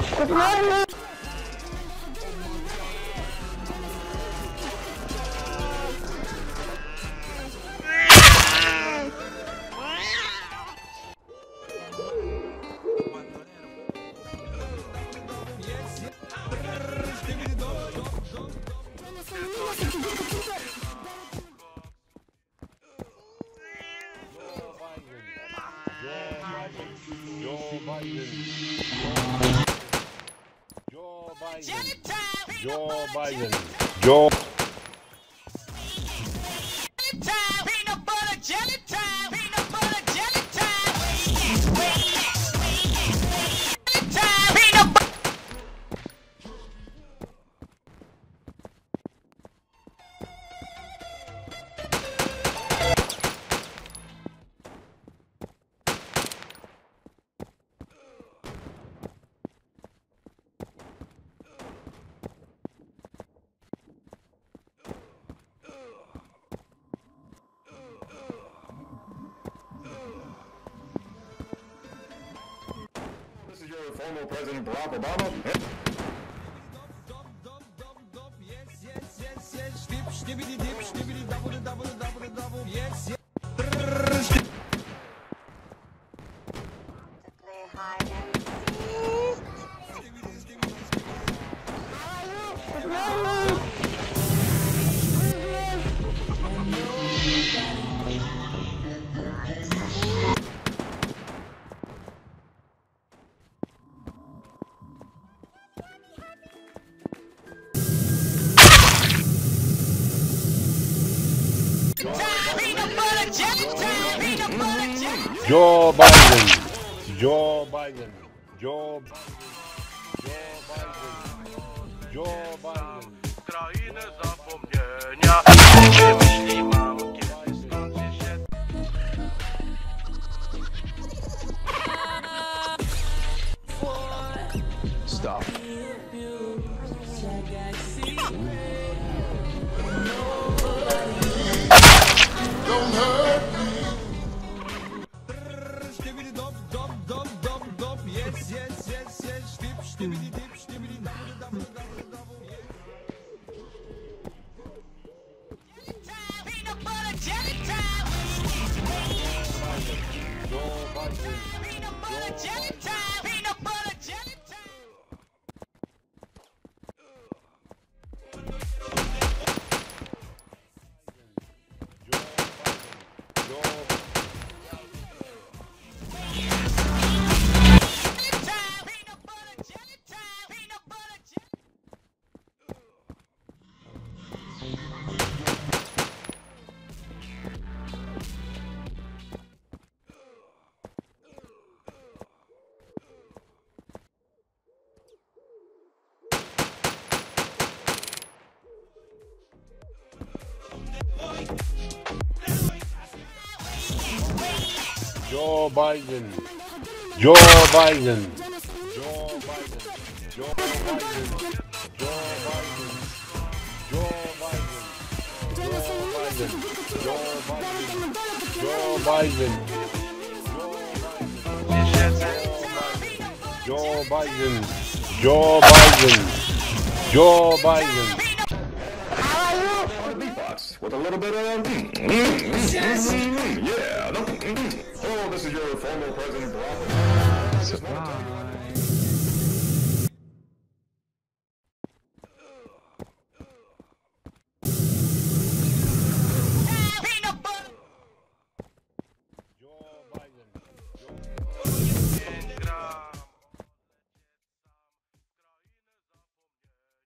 Joe Biden. Joe Biden. Joe Biden. Joe. former President Barack Obama. Jelly. Joe Biden. Joe Biden. Joe. Joe Biden. Joe Biden. Freedom for the Gentiles! Joe Biden. Joe Biden. Joe Biden. Joe Biden. Joe Biden. Joe Biden. Joe Biden. Joe Biden. Joe Biden. Joe Biden. Joe Biden. How are you? Beatbox with a little bit of. mm, mm, mm, mm, yeah this is your former President Barack Obama. Surprise.